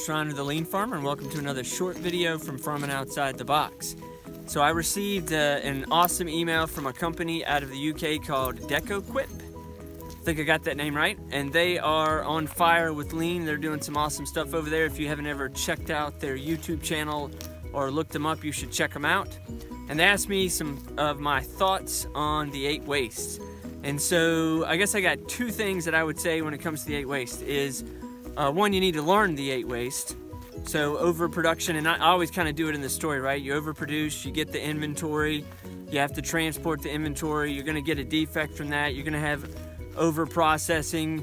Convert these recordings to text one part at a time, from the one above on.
Thomas Reiner, the Lean Farmer, and welcome to another short video from Farming Outside the Box. So I received uh, an awesome email from a company out of the UK called DecoQuip. I think I got that name right. And they are on fire with Lean. They're doing some awesome stuff over there. If you haven't ever checked out their YouTube channel or looked them up, you should check them out. And they asked me some of my thoughts on the eight wastes. And so I guess I got two things that I would say when it comes to the eight waste is uh, one, you need to learn the eight waste. So overproduction, and I always kind of do it in the story, right? You overproduce, you get the inventory, you have to transport the inventory, you're gonna get a defect from that, you're gonna have overprocessing,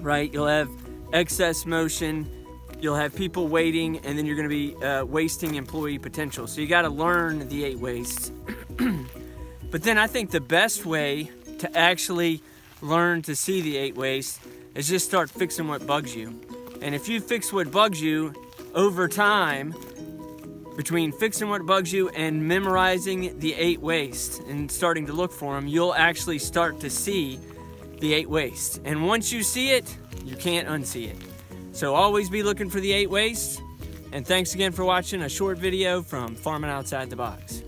right? You'll have excess motion, you'll have people waiting, and then you're gonna be uh, wasting employee potential. So you gotta learn the eight wastes. but then I think the best way to actually learn to see the eight wastes is just start fixing what bugs you. And if you fix what bugs you over time, between fixing what bugs you and memorizing the eight wastes and starting to look for them, you'll actually start to see the eight wastes. And once you see it, you can't unsee it. So always be looking for the eight wastes. And thanks again for watching a short video from Farming Outside the Box.